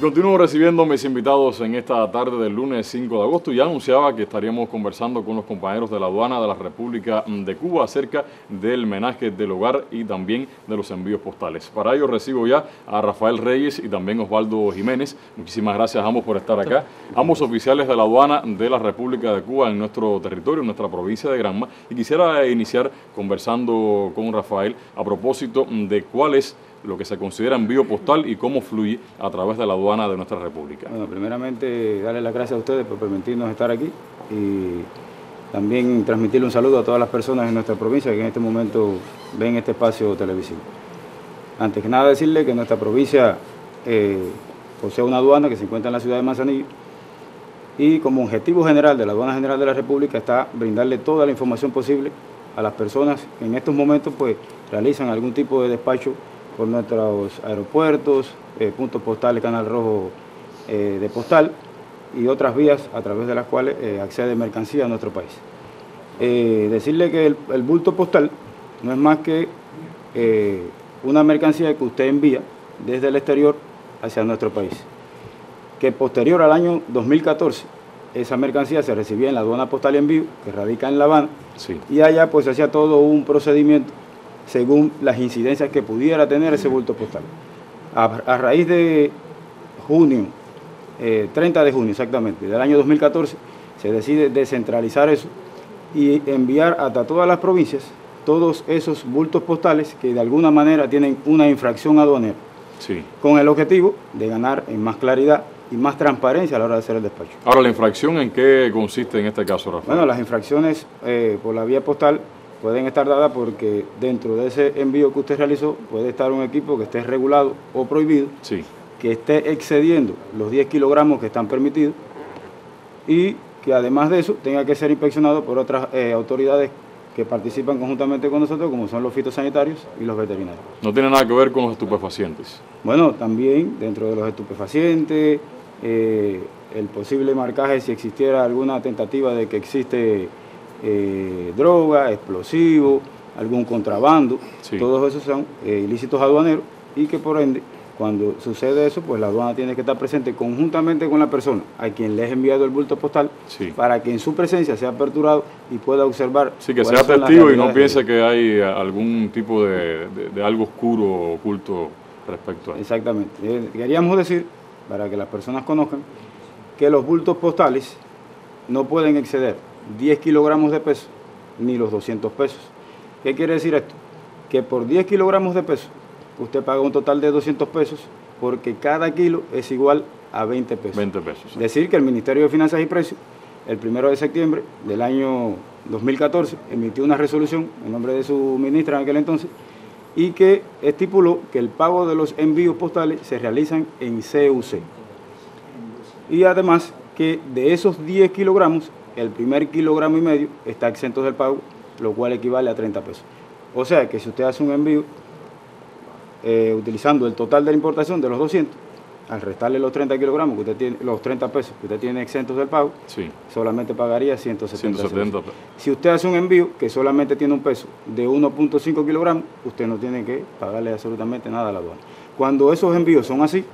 continúo recibiendo mis invitados en esta tarde del lunes 5 de agosto. Ya anunciaba que estaríamos conversando con los compañeros de la aduana de la República de Cuba acerca del menaje del hogar y también de los envíos postales. Para ello recibo ya a Rafael Reyes y también Osvaldo Jiménez. Muchísimas gracias a ambos por estar acá. Ambos oficiales de la aduana de la República de Cuba en nuestro territorio, en nuestra provincia de Granma. Y quisiera iniciar conversando con Rafael a propósito de cuál es lo que se considera envío postal y cómo fluye a través de la aduana de nuestra república. Bueno, primeramente darle las gracias a ustedes por permitirnos estar aquí y también transmitirle un saludo a todas las personas en nuestra provincia que en este momento ven este espacio televisivo. Antes que nada decirle que nuestra provincia eh, posee una aduana que se encuentra en la ciudad de Manzanillo y como objetivo general de la aduana general de la República está brindarle toda la información posible a las personas que en estos momentos pues realizan algún tipo de despacho por nuestros aeropuertos, eh, puntos postales, Canal Rojo eh, de postal y otras vías a través de las cuales eh, accede mercancía a nuestro país. decirle que el, bulto postal no es más que una mercancía que usted envía desde el exterior hacia nuestro país. Que posterior al año 2014, esa mercancía se recibía en la aduana postal y envío, que radica en La Habana, y allá pues se hacía todo un procedimiento según las incidencias que pudiera tener ese bulto postal. A, raíz de junio, 30 eh, de junio exactamente, del año 2014, se decide descentralizar eso y enviar hasta todas las provincias todos esos bultos postales que de alguna manera tienen una infracción aduanera. Sí. Con el objetivo de ganar en más claridad y más transparencia a la hora de hacer el despacho. Ahora, ¿la infracción en qué consiste en este caso, Rafael? Bueno, las infracciones eh, por la vía postal pueden estar dadas porque dentro de ese envío que usted realizó puede estar un equipo que esté regulado o prohibido, que esté excediendo los 10 kilogramos que están permitidos y que además de eso tenga que ser inspeccionado por otras eh, autoridades que participan conjuntamente con nosotros, como son los fitosanitarios y los veterinarios. No tiene nada que ver con los estupefacientes. Bueno, también dentro de los estupefacientes, eh, el posible marcaje si existiera alguna tentativa de que existe eh, droga, explosivo, algún contrabando, todos esos son eh, ilícitos aduaneros y que por ende cuando sucede eso, pues la aduana tiene que estar presente conjuntamente con la persona a quien le es enviado el bulto postal para que en su presencia sea aperturado y pueda observar. Sí, que sea testigo y no piense que hay algún tipo de, algo oscuro o oculto respecto a eso. Exactamente. Eh, queríamos decir, para que las personas conozcan, que los bultos postales no pueden exceder 10 kilogramos de peso ni los 200 pesos. ¿Qué quiere decir esto? Que por 10 kilogramos de peso usted paga un total de 200 pesos porque cada kilo es igual a 20 pesos. 20 pesos. Decir que el Ministerio de Finanzas y Precios, el primero de septiembre del año 2014, emitió una resolución en nombre de su ministra en aquel entonces y que estipuló que el pago de los envíos postales se realizan en CUC. Y además que de esos 10 kilogramos, el primer kilogramo y medio está exento del pago, lo cual equivale a 30 pesos. O sea que si usted hace un envío eh, utilizando el total de la importación de los 200, al restarle los 30 kilogramos que usted tiene, los 30 pesos que usted tiene exentos del pago, solamente pagaría 170, pesos. Si usted hace un envío que solamente tiene un peso de 1.5 kilogramos, usted no tiene que pagarle absolutamente nada a la aduana. Cuando esos envíos son así,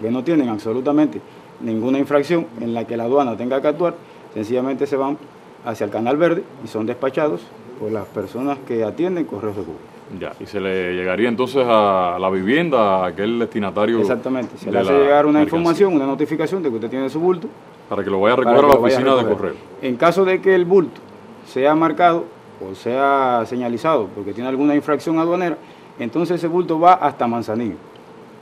que no tienen absolutamente ninguna infracción en la que la aduana tenga que actuar, sencillamente se van hacia el Canal Verde y son despachados por las personas que atienden correos de Cuba. Ya, y se le llegaría entonces a la vivienda, a aquel destinatario. Exactamente, se le hace llegar una información, una notificación de que usted tiene su bulto. Para que lo vaya a recoger a la oficina de correo. En caso de que el bulto sea marcado o sea señalizado porque tiene alguna infracción aduanera, entonces ese bulto va hasta Manzanillo.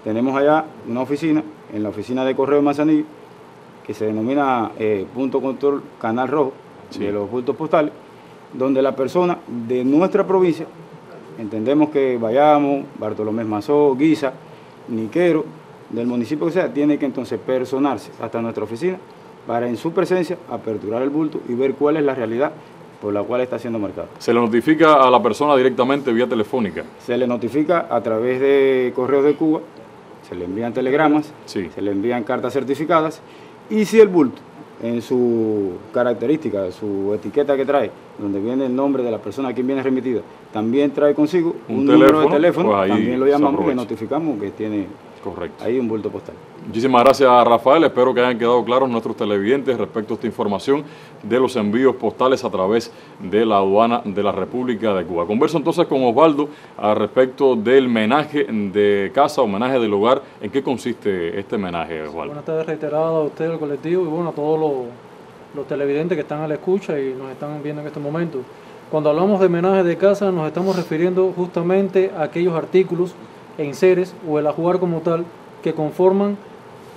Tenemos allá una oficina, en la oficina de correo de Manzanillo, que se denomina eh, punto control canal rojo de los bultos postales, donde la persona de nuestra provincia, entendemos que vayamos, Bartolomé Mazó, Guisa, Niquero, del municipio que sea, tiene que entonces personarse hasta nuestra oficina para en su presencia aperturar el bulto y ver cuál es la realidad por la cual está siendo marcado. ¿Se le notifica a la persona directamente vía telefónica? Se le notifica a través de correos de Cuba, se le envían telegramas, se le envían cartas certificadas y si el bulto en su característica, su etiqueta que trae, donde viene el nombre de la persona a quien viene remitida, también trae consigo un, número de teléfono, pues también lo llamamos y le notificamos que tiene Correcto. Ahí un bulto postal. Muchísimas gracias, Rafael. Espero que hayan quedado claros nuestros televidentes respecto a esta información de los envíos postales a través de la aduana de la República de Cuba. Converso entonces con Osvaldo al respecto del menaje de casa, homenaje del hogar. ¿En qué consiste este menaje, Osvaldo? Buenas tardes reiteradas a usted, al colectivo, y bueno, a todos los, los televidentes que están a la escucha y nos están viendo en este momento. Cuando hablamos de menaje de casa, nos estamos refiriendo justamente a aquellos artículos, enseres o el ajuar como tal que conforman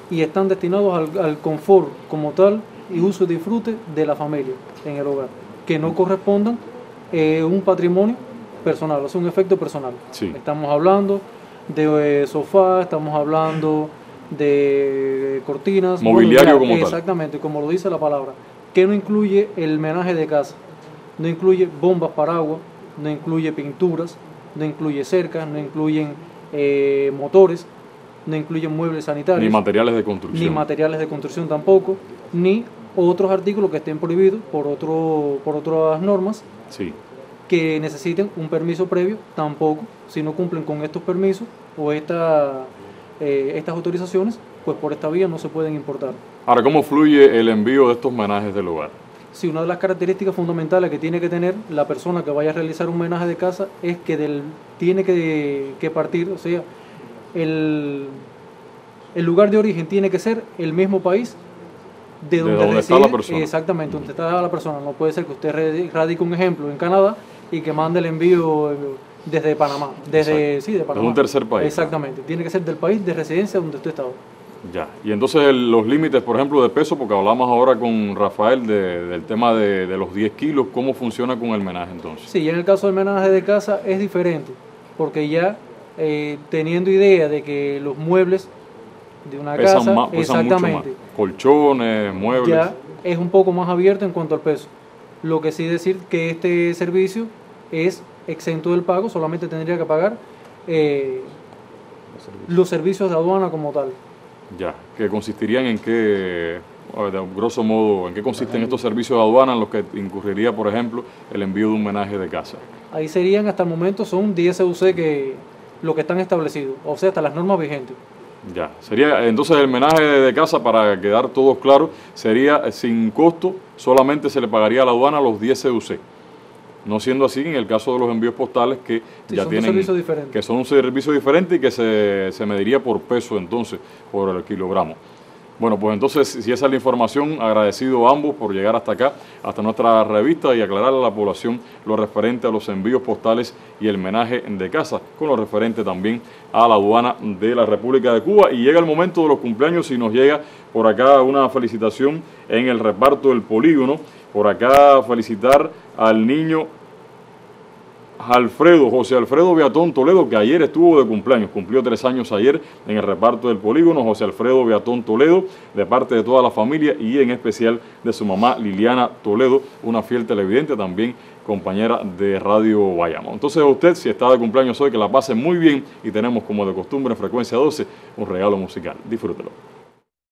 y están destinados al, al, confort como tal y uso y disfrute de la familia en el hogar, que no correspondan eh, un patrimonio personal, o sea, un efecto personal. Sí. Estamos hablando de eh, sofá, estamos hablando de cortinas. Mobiliario bueno, como tal. Exactamente, como lo dice la palabra, que no incluye el menaje de casa, no incluye bombas para agua, no incluye pinturas, no incluye cercas, no incluyen eh, motores, no incluyen muebles sanitarios. Ni materiales de construcción. Ni materiales de construcción tampoco, ni otros artículos que estén prohibidos por, otro, por otras normas Sí. que necesiten un permiso previo, tampoco, si no cumplen con estos permisos o esta, eh, estas autorizaciones, pues por esta vía no se pueden importar. Ahora, ¿cómo fluye el envío de estos menajes del hogar? Si una de las características fundamentales que tiene que tener la persona que vaya a realizar un menaje de casa es que del, tiene que, que partir, o sea, el, el lugar de origen tiene que ser el mismo país de De donde, donde está reside, la persona. exactamente, donde está la persona. No puede ser que usted radi- radique un ejemplo en Canadá y que mande el envío eh, desde Panamá, desde sí, de Panamá. un tercer país. Exactamente, tiene que ser del país de residencia donde usted está. Ya. Y entonces el- los límites, por ejemplo, de peso, porque hablamos ahora con Rafael de- del tema de, de los 10 kilos, ¿cómo funciona con el menaje entonces? Sí, en el caso del menaje de casa es diferente, porque ya eh, teniendo idea de que los muebles de una Pesan, casa, más, pesan mucho más. exactamente, Colchones, muebles. ya es un poco más abierto en cuanto al peso. Lo que sí decir que este servicio es exento del pago, solamente tendría que pagar eh, los servicios de aduana como tal. Ya, que consistirían en qué, a ver, de grosso modo, en qué consisten estos servicios de aduana en los que incurriría, por ejemplo, el envío de un menaje de casa. Ahí serían hasta el momento son 10 CUC que lo que están establecidos, o sea, hasta las normas vigentes. Ya, sería entonces el menaje de casa, para quedar todos claros, sería sin costo, solamente se le pagaría a la aduana los 10 CUC. No siendo así en el caso de los envíos postales que Sí, ya son tienen servicios diferentes. que son un servicio diferente y que se, se mediría por peso entonces, por el kilogramo. Bueno, pues entonces, si esa es la información, agradecido a ambos por llegar hasta acá, hasta nuestra revista y aclarar a la población lo referente a los envíos postales y el menaje de casa, con lo referente también a la aduana de la República de Cuba. Y llega el momento de los cumpleaños y nos llega por acá una felicitación en el reparto del polígono. Por acá felicitar al niño Alfredo, José Alfredo Beatón Toledo, que ayer estuvo de cumpleaños, cumplió tres años ayer en el reparto del polígono, José Alfredo Beatón Toledo, de parte de toda la familia y en especial de su mamá Liliana Toledo, una fiel televidente también compañera de Radio Bayamo. Entonces usted, si está de cumpleaños hoy, que la pase muy bien y tenemos como de costumbre en frecuencia 12 un regalo musical. Disfrútelo.